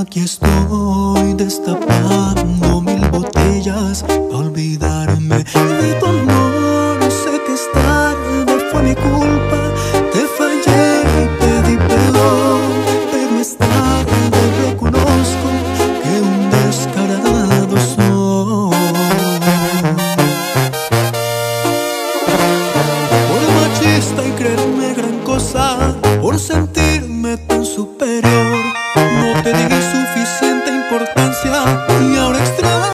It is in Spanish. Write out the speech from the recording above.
Aquí estoy destapando mil botellas para olvidarme de tu amor. Sé que es tarde, fue mi culpa. Te fallé y pedí perdón. Pero es tarde, reconozco que un descarado soy. Por machista y creerme gran cosa, por sentirme tan superior te di suficiente importancia